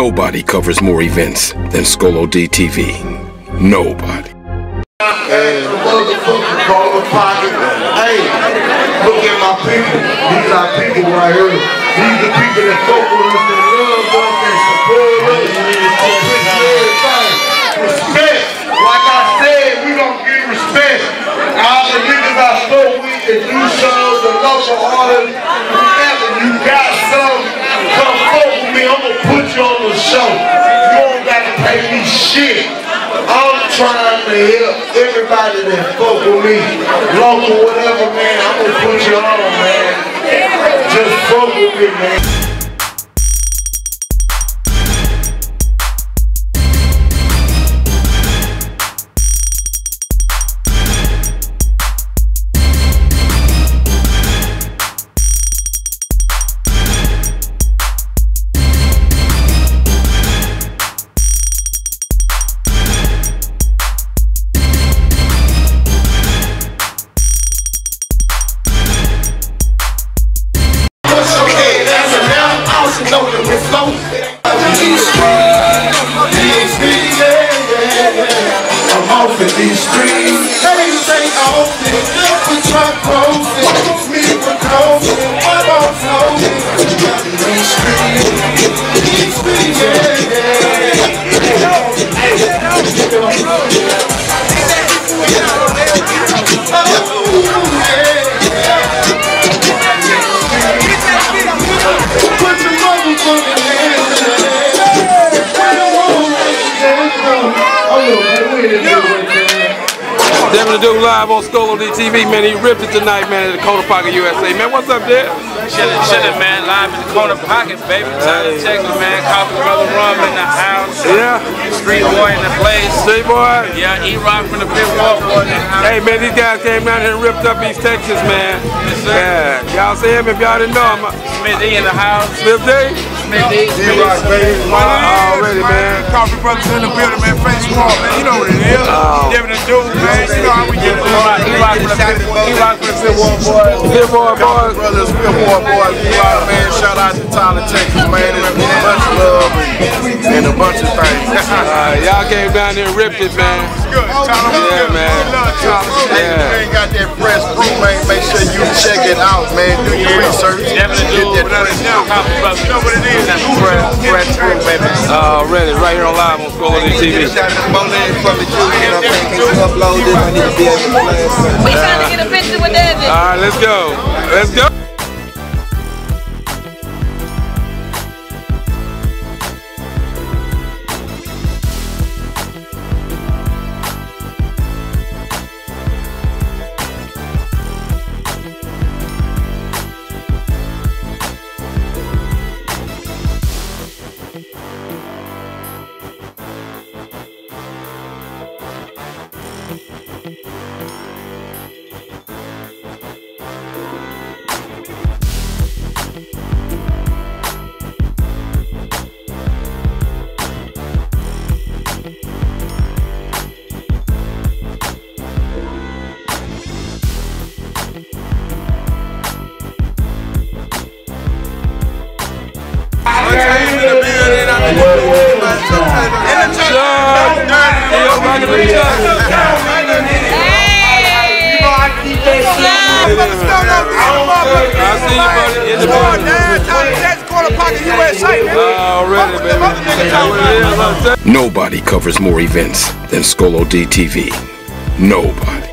Nobody covers more events than Scolo DTV. Nobody. And motherfucking call pocket. Hey, look at my people. These are people right here. These are people that fuck with us and love us and support us. Respect. Like I said, we don't give respect. All the niggas I spoke with, the new shows, the local artists, whoever you got I'm gonna put you on the show. You don't gotta pay me shit. I'm trying to help everybody that fuck with me, local, whatever, man. I'm gonna put you on, man. Just fuck with me, man. Streets. Everything open, we try closing. Me for closing, I'm on floating. These streets, these streets, yeah, motherfucking Devin the Dude live on Scolo DTV, man. He ripped it tonight, man, at the Corner Pocket USA. Man, what's up, Dev? Chillin', chillin', man. Live in the Corner Pocket, baby. Tyler, hey. Texas, man. Coughee Brother Rum in the house. Yeah. Street Boy in the place. Street Boy? Yeah, E-Rock from the Fifth Ward Boy in the house. Hey, man, these guys came down here and ripped up East Texas, man. Yes, sir. Yeah. Y'all see him if y'all didn't know him. Uh, Smith D in the house. Smith D? Smith D. E-Rock, baby. Already, man. Coughee Brothers in the building, man. Face wall, man. You know what it is. Oh. Devin the Dude, man. You know how we get it. E-Rock from the Fifth Ward Boys. Fifth Ward Boys. Brothers, Fifth Boys. E-Rock, man. Shout out to Tyler, Texas, man. And a love and, and a bunch of things. uh, y'all came down there and ripped it, man. Good. Tyler, yeah, good. man. We love Tyler. Yeah. You ain't got that fresh brew, man. Make sure you check it out, man. Do your research. Devin the Get that fresh brew. Coughee Brothers. You know what it is? Fresh, fresh brew, baby. Already, right here on live on Scolo DTV. Shout out to Bowling from the Jew, you I'm saying? Can you upload this? I need to be able to play. We trying to get a picture with Devin. All right, let's go. Let's go. Nobody covers more events than Scolo DTV. Nobody.